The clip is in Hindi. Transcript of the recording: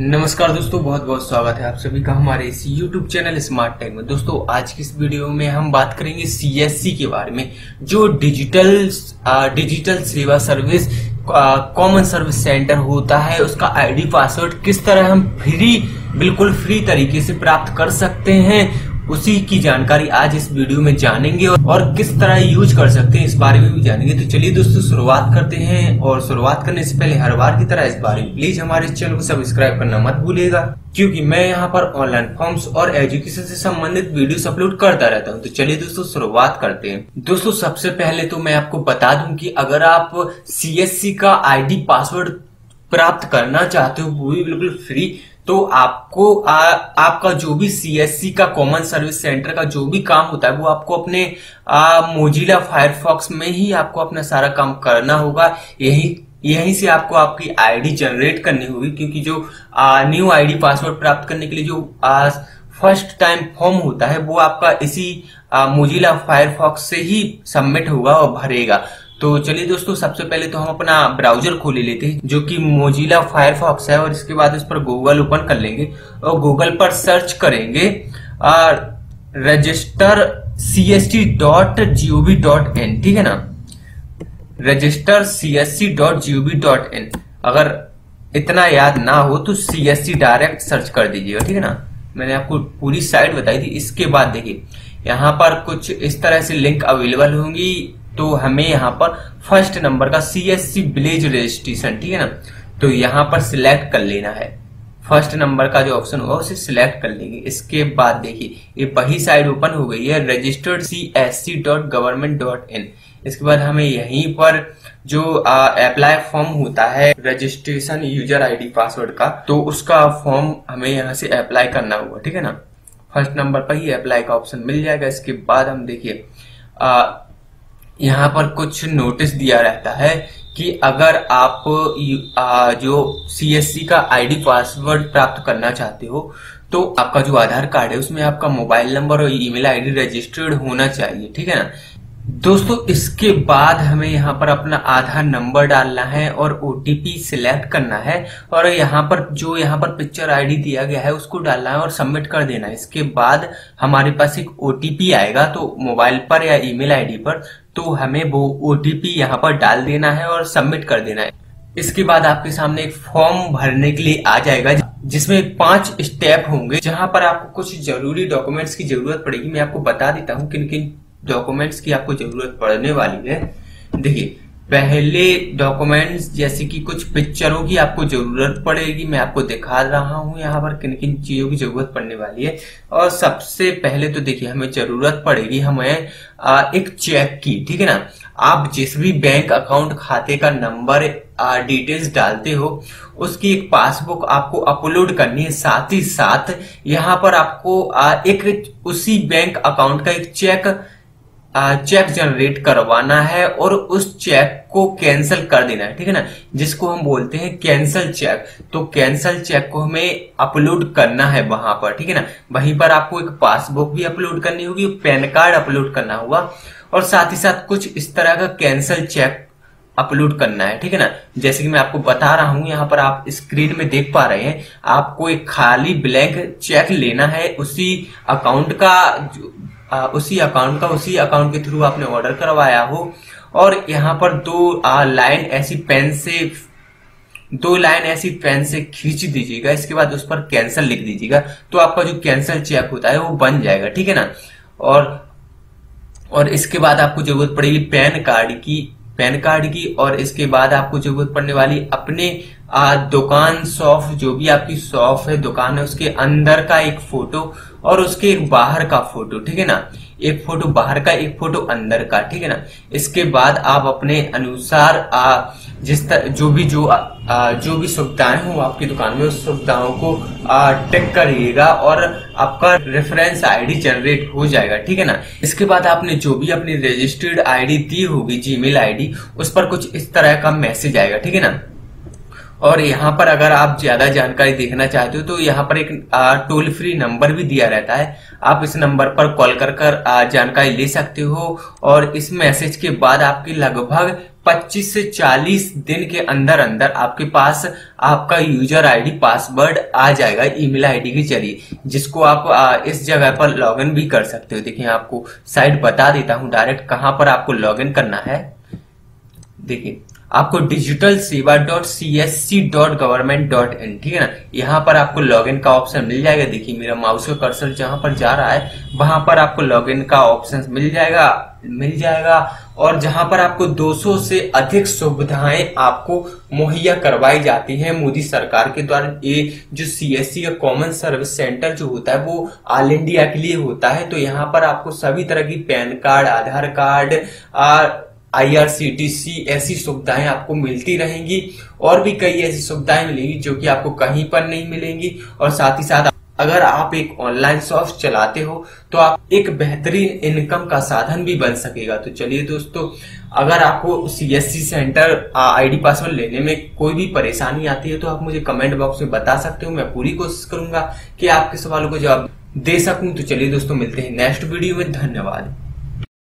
नमस्कार दोस्तों बहुत बहुत स्वागत है आप सभी का हमारे इस YouTube चैनल स्मार्ट टाइम में। दोस्तों, आज की इस वीडियो में हम बात करेंगे CSC के बारे में, जो डिजिटल डिजिटल सेवा सर्विस कॉमन सर्विस सेंटर होता है। उसका आईडी पासवर्ड किस तरह हम फ्री बिल्कुल फ्री तरीके से प्राप्त कर सकते हैं। उसी की जानकारी आज इस वीडियो में जानेंगे और किस तरह यूज़ कर सकते हैं इस बारे में भी जानेंगे। तो चलिए दोस्तों, शुरुआत करते हैं और शुरुआत करने से पहले हर बार की तरह इस बारे में प्लीज़ हमारे चैनल को सब्सक्राइब करना मत भूलिएगा, क्योंकि मैं यहाँ पर ऑनलाइन फॉर्म्स और एजुकेशन से संबंधित वीडियोस अपलोड करता रहता हूँ। तो चलिए दोस्तों, शुरुआत करते हैं। दोस्तों, सबसे पहले तो मैं आपको बता दूँ कि अगर आप सीएससी का आईडी पासवर्ड प्राप्त करना चाहते हो, वो भी बिल्कुल फ्री तो आपको आ, आपका जो भी सीएससी का कॉमन सर्विस सेंटर का जो भी काम होता है वो आपको अपने मोजिला फायरफॉक्स में ही आपको अपना सारा काम करना होगा। यही यहीं से आपको आपकी आईडी जनरेट करनी होगी क्योंकि जो आ, न्यू आईडी पासवर्ड प्राप्त करने के लिए जो फ़र्स्ट टाइम फॉर्म होता है वो आपका इसी मोजिला फायरफॉक्स से ही सबमिट होगा और भरेगा। तो चलिए दोस्तों, सबसे पहले तो हम अपना ब्राउज़र खोले लेते हैं, जो कि मोजिला फायरफॉक्स है, और इसके बाद उस पर गूगल ओपन कर लेंगे, और गूगल पर सर्च करेंगे register C S T dot G O V dot in ठीक है ना? Register C S C dot G O V dot in अगर इतना याद ना हो तो C S C direct search कर दीजिएगा, ठीक है ना? मैंने आपको पूरी साइट बताई थी, इसके बाद देखिए, यहाँ पर कुछ इस तरह से लिंक अवेलेबल होंगी। तो हमें यहाँ पर फ़र्स्ट नंबर का C S C village registration ठीक है ना? तो यहाँ पर सिलेक्ट कर लेना है। फ़र्स्ट नंबर का जो ऑप्शन होगा, उसे सिलेक्ट कर लेंगे। इसके बाद देखिए, ये वही साइड ओपन हो गई है registered C S C dot government dot in इसके बाद हमें यहीं पर जो अप्लाई फॉर्म होता है रजिस्ट्रेशन यूज़र आईडी पासवर्ड का तो उसका फॉर्म हमें यहाँ से अप्लाई करना होगा, ठीक है ना? फ़र्स्ट नंबर पर ही अप्लाई का ऑप्शन मिल जाएगा। इसके बाद हम देखिए यहाँ पर कुछ नोटिस दिया रहता है कि अगर आप जो सीएससी का आईडी पासवर्ड प्राप्त करना चाहते हो तो आपका जो आधार कार्ड है, उसमें आपका मोबाइल नंबर और ईमेल आईडी रजिस्टर्ड होना चाहिए, ठीक है ना? दोस्तों, इसके बाद हमें यहाँ पर अपना आधार नंबर डालना है और ओटीपी सिलेक्ट करना है और यहाँ पर, जो यहाँ पर पिक्चर आईडी दिया गया है, उसको डालना है और सबमिट कर देना है। इसके बाद हमारे पास एक ओटीपी आएगा तो मोबाइल पर या ईमेल आईडी पर तो हमें वो ओ टी यहाँ पर डाल देना है और सबमिट कर देना है। इसके बाद आपके सामने एक फॉर्म भरने के लिए आ जाएगा, जिसमें पाँच स्टेप होंगे, जहाँ पर आपको कुछ ज़रूरी डॉक्यूमेंट्स की ज़रूरत पड़ेगी। मैं आपको बता देता हूँ किन किन डॉक्यूमेंट्स की आपको ज़रूरत पड़ने वाली है। देखिए पहले डॉक्यूमेंट्स जैसे कि कुछ पिक्चरों की आपको ज़रूरत पड़ेगी, मैं आपको दिखा रहा हूँ, यहाँ पर किन किन चीज़ों की ज़रूरत पड़ने वाली है। और सबसे पहले तो देखिए, हमें ज़रूरत पड़ेगी हमें एक चेक की, ठीक है ना? आप जिस भी बैंक अकाउंट खाते का नंबर डिटेल्स डालते हो, उसकी एक पासबुक आपको अपलोड करनी है। साथ ही साथ, यहाँ पर आपको एक उसी बैंक अकाउंट का एक चेक चेक जनरेट करवाना है और उस चेक को कैंसिल कर देना है, ठीक है ना? जिसको हम बोलते हैं कैंसिल चेक तो कैंसिल चेक को हमें अपलोड करना है वहाँ पर, ठीक है ना? वहीं पर आपको एक पासबुक भी अपलोड करनी होगी पैन कार्ड अपलोड करना होगा, और साथ ही साथ कुछ इस तरह का कैंसिल चेक अपलोड करना है, ठीक है ना? जैसे कि मैं आपको बता रहा हूँ, यहाँ पर आप स्क्रीन में देख पा रहे हैं, आपको एक खाली ब्लैंक चेक लेना है उसी अकाउंट का आ, उसी अकाउंट का उसी अकाउंट के थ्रू आपने ऑर्डर करवाया हो। और यहाँ पर दो लाइन ऐसी पेन से दो लाइन ऐसी पेन से खींच दीजिएगा इसके बाद उस पर कैंसिल लिख दीजिएगा तो आपका जो कैंसिल चेक होता है वो बन जाएगा ठीक है ना? और और इसके बाद आपको ज़रूरत पड़ेगी पैन कार्ड की पैन कार्ड की और इसके बाद आपको ज़रूरत पड़ने वाली अपने दुकान शॉप जो भी आपकी शॉप है दुकान है उसके अंदर का एक फ़ोटो और उसके एक बाहर का फ़ोटो ठीक है ना? एक फ़ोटो बाहर का एक फ़ोटो अंदर का ठीक है ना? इसके बाद आप अपने अनुसार आ, जिस तर, जो भी जो आ, जो भी सुविधाएँ हो आपकी दुकान में उस सुविधाओं को टेक करिएगा और आपका रेफरेंस आईडी जनरेट हो जाएगा ठीक है ना? इसके बाद आपने जो भी अपनी रजिस्टर्ड आईडी दी होगी जीमेल आईडी उस पर कुछ इस तरह का मैसेज आएगा ठीक है ना? और यहाँ पर अगर आप ज़्यादा जानकारी देखना चाहते हो तो यहाँ पर एक टोल फ्री नंबर भी दिया रहता है। आप इस नंबर पर कॉल कर कर जानकारी ले सकते हो और इस मैसेज के बाद आपकी लगभग 25 से 40 दिन के अंदर अंदर आपके पास आपका यूज़र आईडी पासवर्ड आ जाएगा ईमेल आईडी के ज़रिए, जिसको आप इस जगह पर लॉगिन भी कर सकते हो। देखिए, आपको साइट बता देता हूँ डायरेक्ट कहाँ पर आपको लॉगिन करना है। देखिए, आपको डिजिटल सेवा dot C S C dot government dot in ठीक है ना? यहाँ पर आपको लॉगिन का ऑप्शन मिल जाएगा। देखिए, मेरा माउस का कर्सर जहाँ पर जा रहा है, वहाँ पर आपको लॉगिन का ऑप्शन मिल जाएगा मिल जाएगा। और जहाँ पर आपको 200 से अधिक सुविधाएँ आपको मुहैया करवाई जाती हैं मोदी सरकार के द्वारा। ये जो सीएससी का कॉमन सर्विस सेंटर जो होता है, वो ऑल इंडिया के लिए होता है। तो यहाँ पर आपको सभी तरह की PAN card, Aadhaar card IRCTC ऐसी सुविधाएँ आपको मिलती रहेंगी और भी कई ऐसी सुविधाएँ मिलेंगी जो कि आपको कहीं पर नहीं मिलेंगी। और साथ ही साथ अगर आप एक ऑनलाइन शॉप चलाते हो तो आप एक बेहतरीन इनकम का साधन भी बन सकेगा। तो चलिए दोस्तों, अगर आपको सीएससी सेंटर आईडी पासवर्ड लेने में कोई भी परेशानी आती है तो आप मुझे कमेंट बॉक्स में बता सकते हो। मैं पूरी कोशिश करूँगा कि आपके सवालों को जवाब दे सकूँ। तो चलिए दोस्तों, मिलते हैं नेक्स्ट वीडियो में। धन्यवाद।